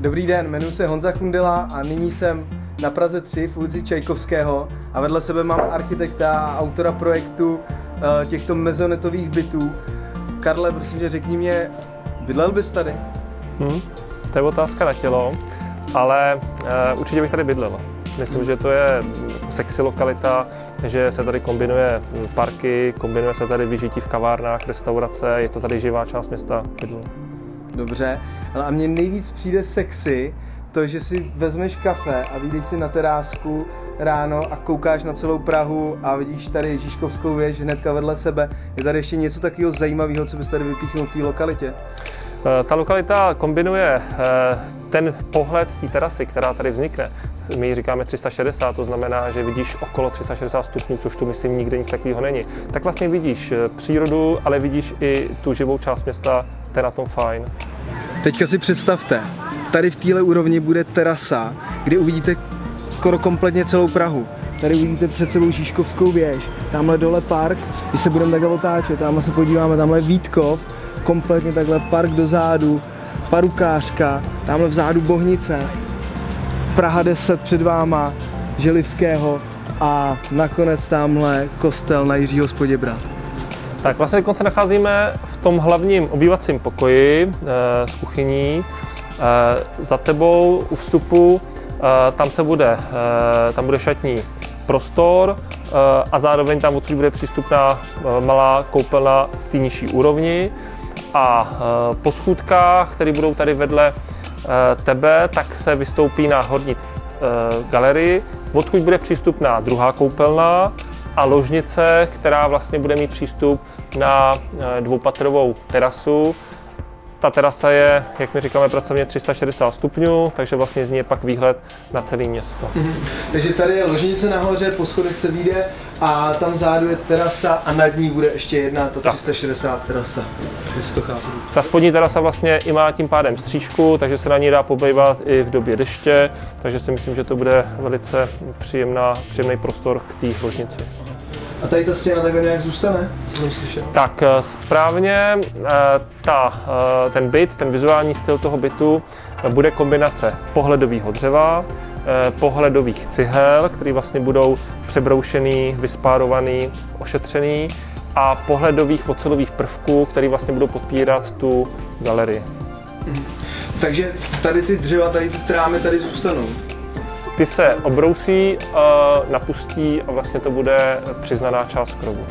Dobrý den, jmenuji se Honza Kundela a nyní jsem na Praze 3 v ulici Čajkovského a vedle sebe mám architekta a autora projektu eh, těchto mezonetových bytů. Karle, prosím tě, řekni mě, bydlel bys tady? Hmm, to je otázka na tělo, ale uh, určitě bych tady bydlel. Myslím, že to je sexy lokalita, že se tady kombinuje parky, kombinuje se tady vyžití v kavárnách, restaurace, je to tady živá část města bydlu. Dobře, ale a mně nejvíc přijde sexy to, že si vezmeš kafe a vyjdeš si na terásku ráno a koukáš na celou Prahu a vidíš tady Ježíškovskou věž hnedka vedle sebe. Je tady ještě něco takového zajímavého, co bys tady vypíchnul v té lokalitě? Eh, ta lokalita kombinuje eh, ten pohled z té terasy, která tady vznikne. My říkáme 360, to znamená, že vidíš okolo 360 stupňů, což tu myslím nikde nic takového není. Tak vlastně vidíš eh, přírodu, ale vidíš i tu živou část města, to je na tom fajn. Teďka si představte, tady v téhle úrovni bude terasa, kde uvidíte skoro kompletně celou Prahu. Tady uvidíte před sebou Žižkovskou věž, tamhle dole park, když se budeme takhle otáčet, tamhle se podíváme, tamhle Vítkov, kompletně takhle park dozadu, parukářka, tamhle vzadu Bohnice, Praha 10 před váma, Želivského a nakonec tamhle kostel na Jiřího Spoděbrat. Tak vlastně se nacházíme v tom hlavním obývacím pokoji e, s kuchyní. E, za tebou u vstupu e, tam se bude, e, tam bude šatní prostor e, a zároveň tam odsud bude přístupná e, malá koupelna v té nižší úrovni. A e, po schůdkách, které budou tady vedle e, tebe, tak se vystoupí na horní e, galerii, odkud bude přístupná druhá koupelna a ložnice, která vlastně bude mít přístup na dvoupatrovou terasu, ta terasa je, jak my říkáme pracovně, 360 stupňů, takže vlastně z ní je pak výhled na celé město. Mm-hmm. Takže tady je ložnice nahoře, po schodech se vyjde a tam vzadu je terasa a nad ní bude ještě jedna, ta 360 terasa, jestli to chápu. Ta spodní terasa vlastně i má tím pádem střížku, takže se na ní dá pobývat i v době deště, takže si myslím, že to bude velice příjemná, příjemný prostor k té ložnici. A tady ta stěna takhle nějak zůstane? Co jsem slyšel? Tak eh, správně eh, ta, eh, ten byt, ten vizuální styl toho bytu bude kombinace pohledového dřeva, pohledových cihel, které vlastně budou přebroušený, vyspárovaný, ošetřený a pohledových ocelových prvků, které vlastně budou podpírat tu galerii. Mhm. Takže tady ty dřeva, tady ty trámy tady zůstanou? Ty se obrousí, napustí a vlastně to bude přiznaná část krovu.